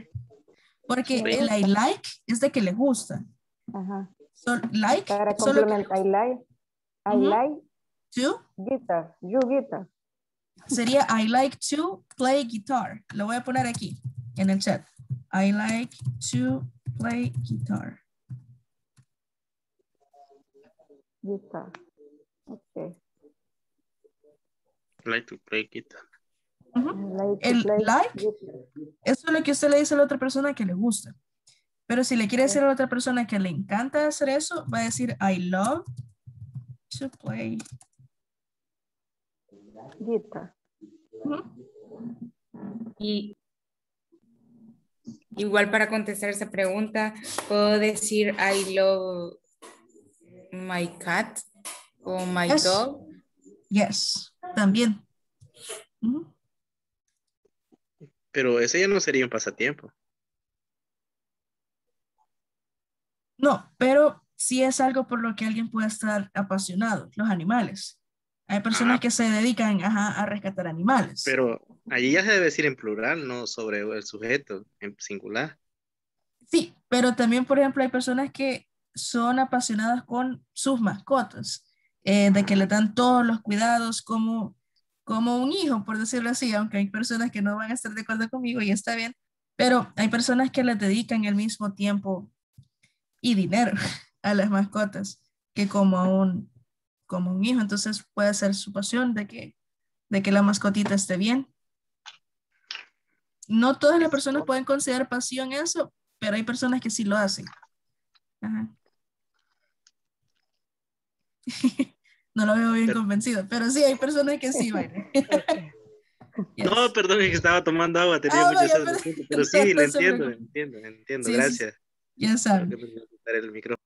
Porque el I like es de que le gusta. Ajá. So, like, Para que- I like, I like to guitar, you guitar. sería I like to play guitar. Lo voy a poner aquí en el chat. I like to play guitar. Guitar. Okay. Like to play guitar. Like to El play like guitar. Eso es lo que usted le dice a la otra persona que le gusta. Pero si le quiere decir a la otra persona que le encanta hacer eso, va a decir I love to play. Guitar. Y igual para contestar esa pregunta, puedo decir I love my cat o my Yes. dog. Yes, también. Pero ese ya no sería un pasatiempo. No, pero sí es algo por lo que alguien puede estar apasionado, los animales. Hay personas que se dedican ajá, a rescatar animales. Pero allí ya se debe decir en plural, no sobre el sujeto, en singular. Sí, pero también, por ejemplo, hay personas que son apasionadas con sus mascotas, eh, de que le dan todos los cuidados como, como un hijo, por decirlo así, aunque hay personas que no van a estar de acuerdo conmigo y está bien, pero hay personas que les dedican el mismo tiempo y dinero (laughs) a las mascotas que como a un, como un hijo, entonces puede ser su pasión de que, de que la mascotita esté bien. No todas las personas pueden considerar pasión eso, pero hay personas que sí lo hacen. Ajá. (laughs) no lo veo bien Pero- convencido, pero sí, hay personas que sí, Byron. (laughs) No, perdón, que estaba tomando agua, tenía Ah, mucha vaya, sed, pero- (laughs) Pero sí, lo entiendo, preocupe. entiendo, entiendo, Sí, sí, gracias. Ya saben. El micrófono.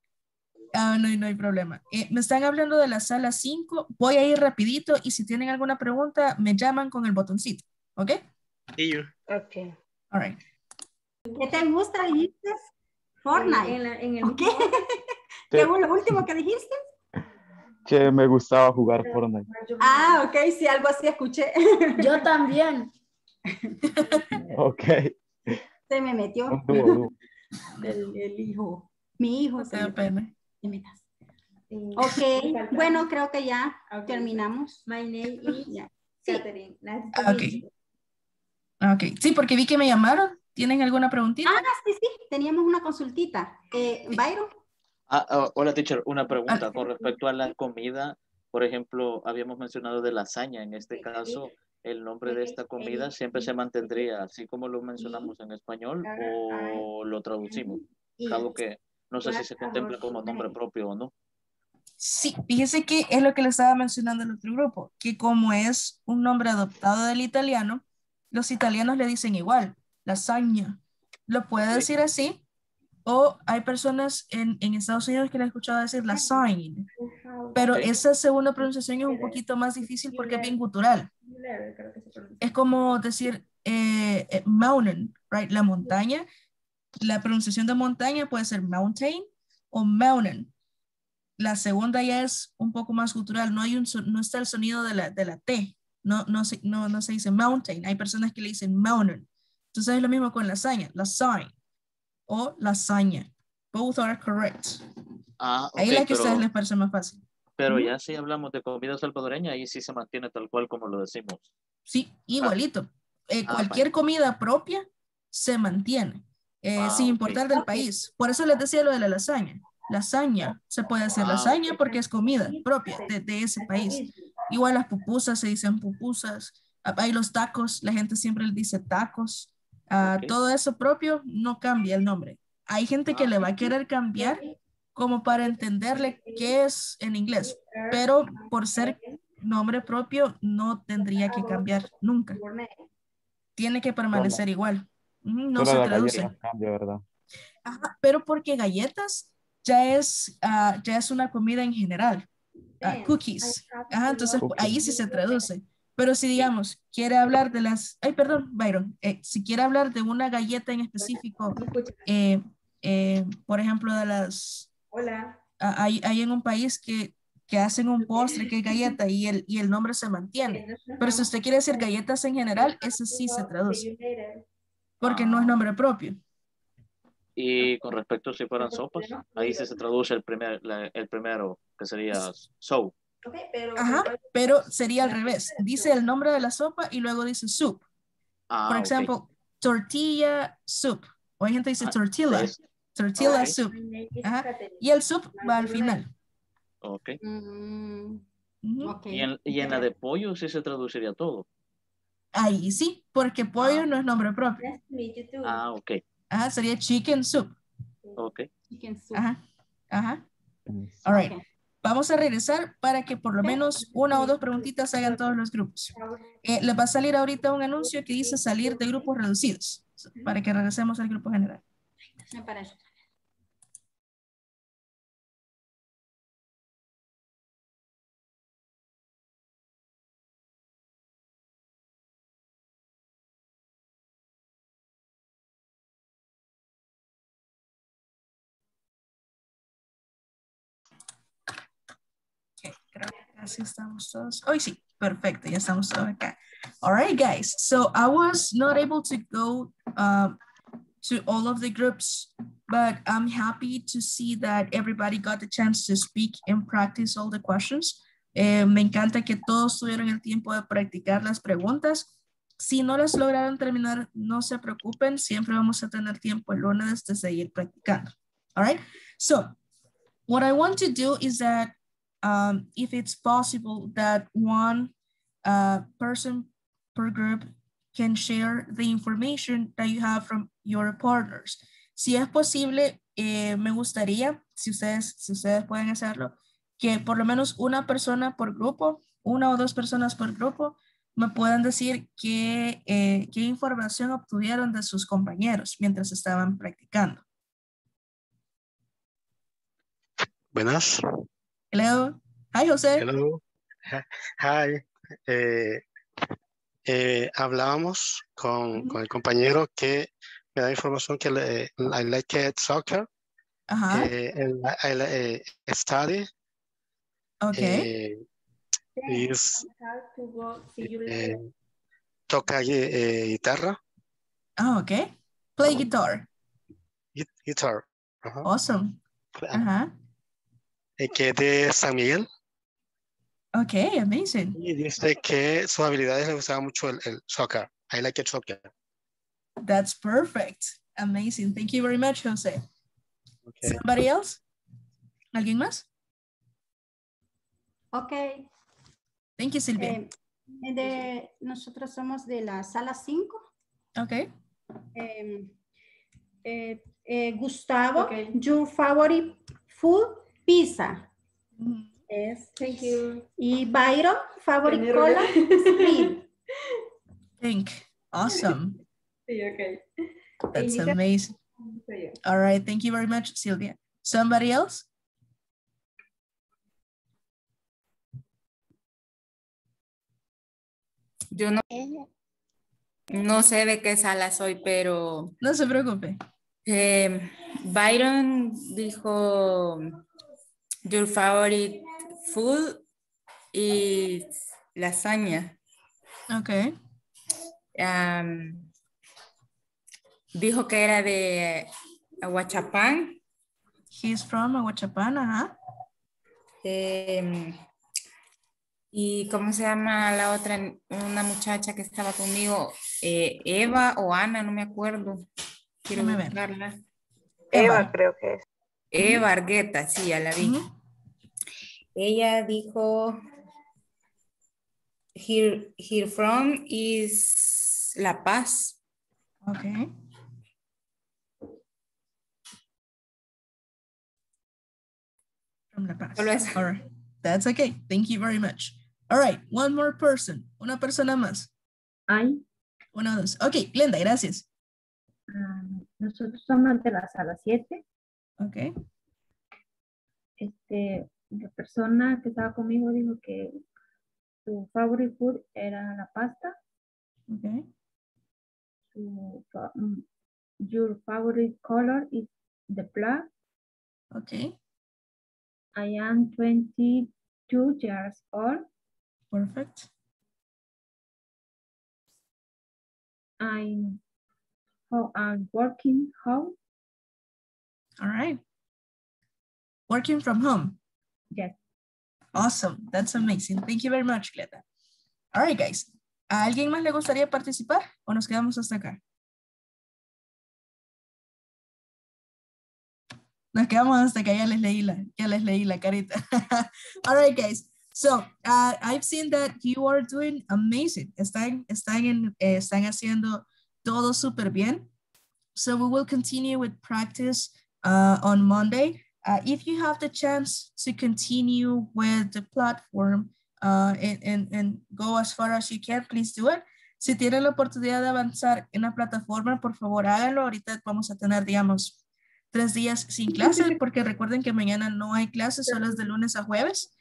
Ah, no, no hay problema. Eh, me están hablando de la sala 5. Voy a ir rapidito y si tienen alguna pregunta, me llaman con el botoncito. ¿Ok? Y yo. Ok. All right. ¿Qué te gusta, dijiste? Fortnite. En, la- en el ¿O qué? (laughs) ¿Qué fue lo último que dijiste? Que me gustaba jugar Fortnite. Ah, ok, sí, algo así escuché. (laughs) Yo también. (laughs) Ok. Se me metió el, el hijo. Mi hijo se da me pena. ¿Qué me das? Ok, bueno, creo que ya terminamos. My name is Ya. Catherine. Nice to Ah, meet ok. you. Ah, Ok. Sí, porque vi que me llamaron. ¿Tienen alguna preguntita? Ah, sí, sí, teníamos una consultita. Eh, Byron, Ah, ah, hola, teacher. Una pregunta con respecto a la comida. Por ejemplo, habíamos mencionado de lasaña. En este caso, el nombre de esta comida siempre se mantendría así como lo mencionamos en español o lo traducimos. Dado que no sé si se contempla como nombre propio o no. Sí, fíjese que es lo que le estaba mencionando el otro grupo, que como es un nombre adoptado del italiano, los italianos le dicen igual, lasaña. Lo puede decir así, o hay personas en, en Estados Unidos que le he escuchado decir lasagne, pero esa segunda pronunciación es un poquito más difícil porque es bien gutural. Es como decir eh, eh, mountain, right? La montaña. La pronunciación de montaña puede ser mountain o mountain. La segunda ya es un poco más gutural, no, hay un, no está el sonido de la, de la T, no, no, se, no, no se dice mountain, hay personas que le dicen mountain. Entonces es lo mismo con lasaña, lasagne o lasaña. Both are correct. Ah, Ahí ok, la que a ustedes pero, les parece más fácil. pero ya si hablamos de comida salvadoreña, ahí sí se mantiene tal cual como lo decimos. Sí, igualito. Eh, Ah, cualquier comida propia se mantiene, eh, Ah, sin importar del país. Por eso les decía lo de la lasaña. Lasaña, se puede hacer Ah, lasaña porque es comida propia de, de ese país. Igual las pupusas se dicen pupusas. Ah, Hay los tacos, la gente siempre le dice tacos. Todo eso propio no cambia el nombre. Hay gente que le va a querer cambiar como para entenderle qué es en inglés, pero por ser nombre propio no tendría que cambiar nunca. Tiene que permanecer igual. No Solo se traduce. cambia, ¿verdad? Ajá, pero porque galletas ya es, ah, ya es una comida en general. Ah, cookies. Ajá, entonces Cookies. ahí sí se traduce. Pero si digamos, quiere hablar de las, ay, perdón, Byron, eh, si quiere hablar de una galleta en específico, eh, eh, por ejemplo, de las, Hola. ah, hay, hay en un país que, que hacen un postre que es galleta y el, y el nombre se mantiene. Pero si usted quiere decir galletas en general, ese sí se traduce, porque no es nombre propio. Y con respecto si fueran sopas, ahí se traduce el, primer, la- el primero, que sería so. Ajá, pero sería al revés. Dice el nombre de la sopa y luego dice soup. Ah, Por ejemplo, tortilla soup. O hay gente que dice Ah, tortilla. Tortilla ok. soup. Ajá. Y el soup va al final. Ok. Ujú. Y en, y en la de pollo sí se traduciría todo. Ahí sí, porque pollo no es nombre propio. Ah, ok. Ajá, sería chicken soup. Ok. Ajá. Ajá. All right. Vamos a regresar para que por lo menos una o dos preguntitas hagan todos los grupos. Eh, les va a salir ahorita un anuncio que dice salir de grupos reducidos para que regresemos al grupo general. Me parece. Casi estamos todos. Hoy sí, perfecto, ya estamos todos acá. All right, guys. So I was not able to go um, to all of the groups, but I'm happy to see that everybody got the chance to speak and practice all the questions. Eh, me encanta que todos tuvieron el tiempo de practicar las preguntas. Si no las lograron terminar, no se preocupen, siempre vamos a tener tiempo el lunes de seguir practicando. All right, so what I want to do is that um, if it's possible that one uh, person per group can share the information that you have from your partners. Si es posible, eh, me gustaría, si ustedes, pueden hacerlo, que por lo menos una persona por grupo, una o dos personas por grupo, me puedan decir qué, eh, qué información obtuvieron de sus compañeros mientras estaban practicando. Buenas. Hello. Hi, José. Hello. Hi. Eh, eh, hablábamos con, con el compañero que me da información que le, I like it soccer. Ajá. Eh, el- eh, study Okay. eh, is, eh, toca eh, guitarra, Ah, okay. Play guitar. gui- guitar. Ajá. Awesome. Ajá. Eh, que es de San Miguel. Okay, amazing. Y dice que sus habilidades le gustaba mucho el, el soccer. I like it soccer. That's perfect. Amazing. Thank you very much, Jose. Okay. Somebody else? ¿Alguien más? Ok. Thank you, Silvia. Eh, de, nosotros somos de la sala 5. okay. Eh, eh, eh, Gustavo, your favorite food, pizza. Yes. Thank you. Y Byron, favorite color, una- green. Pink. Awesome. Sí, ok. That's amazing. All right. Thank you very much, Sylvia. Somebody else? Yo no, no sé de qué sala soy, pero... No se preocupe. eh, Byron dijo your favorite food is lasaña. Okay. Am, dijo que era de Aguachapán. He's from Aguachapán, ajá. Em, ¿Y cómo se llama la otra? Una muchacha que estaba conmigo, eh, Eva o Ana, no me acuerdo. Quiero Déjame ver. buscarla. Eva, creo que es. Eva Argueta, sí, ya la vi. Ella dijo, here, here from is La Paz. Okay. From La Paz. Solo eso. All right. That's okay. Thank you very much. All right. One more person. Una persona más. Ay, Una o dos. Ok, Glenda, gracias. ah, nosotros somos de la sala 7. Ok. Este, la persona que estaba conmigo dijo que su favorite food era la pasta. Ok. Su mm, your favorite color is the black. Ok. I am 22 years old. Perfect. I'm, I'm working home. All right. Working from home. Yes. Awesome. That's amazing. Thank you very much, Cleta. All right, guys. ¿A alguien más le gustaría participar o nos quedamos hasta acá? Nos quedamos hasta acá. Ya les leí la, ya les leí la carita. (laughs) All right, guys. So, uh, I've seen that you are doing amazing. Están, están, en, eh, están haciendo todo súper bien. So, we will continue with practice uh, on Monday. Uh, if you have the chance to continue with the platform uh, and, and, and go as far as you can, please do it. Si tienen la oportunidad de avanzar en la plataforma, por favor háganlo. Ahorita vamos a tener, digamos, tres días sin clases, porque recuerden que mañana no hay clases, solo es de lunes a jueves.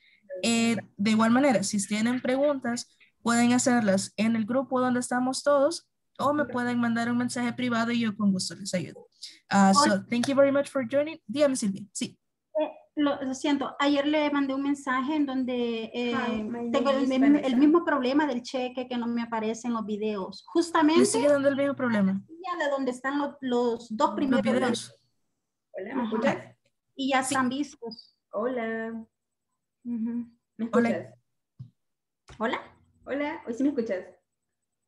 Eh, de igual manera, si tienen preguntas, pueden hacerlas en el grupo donde estamos todos o me pueden mandar un mensaje privado y yo con gusto les ayudo. Uh, so, thank you very much for joining. Dígame, Silvia. Sí. Eh, lo, lo, siento, ayer le mandé un mensaje en donde eh, tengo el, el, mismo problema del cheque que no me aparece en los videos. Justamente. ¿Le sigue dando el mismo problema? De donde están los, los dos primeros los videos. Hola, ¿me escuchas? Y ya sí. están vistos. Hola. Uh -huh. ¿Me escuchas? Hola. Hola, hoy sí me escuchas.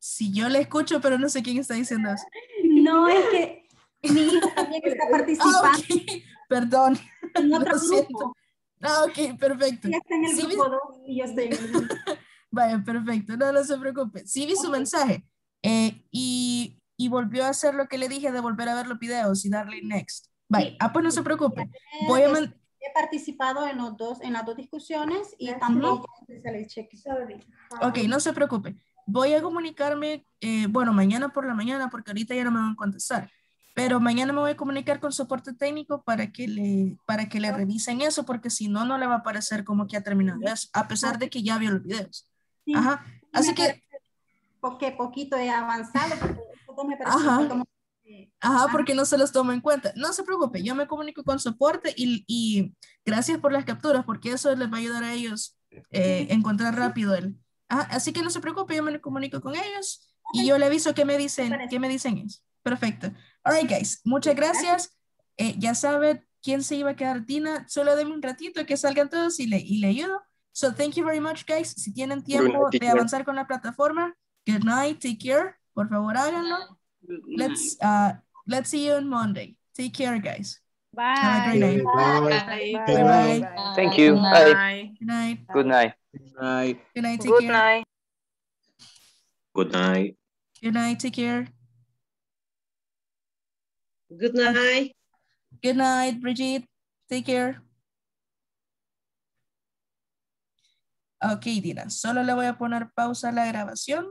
Sí, yo le escucho, pero no sé quién está diciendo eso. No, es que mi hijo también está participando. Ah, okay. Perdón. En otro Lo grupo. Ah, ok, perfecto. Ella está en el Sí, grupo vi- 2 y yo estoy en el grupo. (laughs) Vaya, perfecto. No, no se preocupe. Sí vi su mensaje. Eh, y, y volvió a hacer lo que le dije de volver a ver los videos y darle next. Vaya, ah, pues no se preocupe. Voy a man- He participado en, los dos, en las dos discusiones y tampoco. Ok, no se preocupe. Voy a comunicarme, eh, bueno, mañana por la mañana, porque ahorita ya no me van a contestar. Pero mañana me voy a comunicar con soporte técnico para que le, para que le revisen eso, porque si no, no le va a parecer como que ha terminado eso, a pesar de que ya vio los videos. Sí. Ajá. Así que, Porque poquito he avanzado, porque me parece Ajá. como ajá, porque no se los toma en cuenta. No se preocupe, yo me comunico con soporte y, y gracias por las capturas, porque eso les va a ayudar a ellos eh, encontrar rápido el. Ajá, así que no se preocupe, yo me comunico con ellos y yo le aviso qué me dicen, qué me dicen ellos. Perfecto. All right, guys, muchas gracias. Eh, ya saben quién se iba a quedar, Tina. Solo denme un ratito que salgan todos y le, y le ayudo. So, thank you very much, guys. Si tienen tiempo night, de avanzar con la plataforma, good night, take care. Por favor, háganlo. Let's, uh, let's see you on Monday. Take care, guys. Bye. Have a great night. Bye. Bye bye. Thank you. Bye. Good night. Good night. Good night. Good night. Take Good care. night. Good night. Good night. Take care. Good night. Good night, Brigitte. Take care. Ok, Dina, solo le voy a poner pausa a la grabación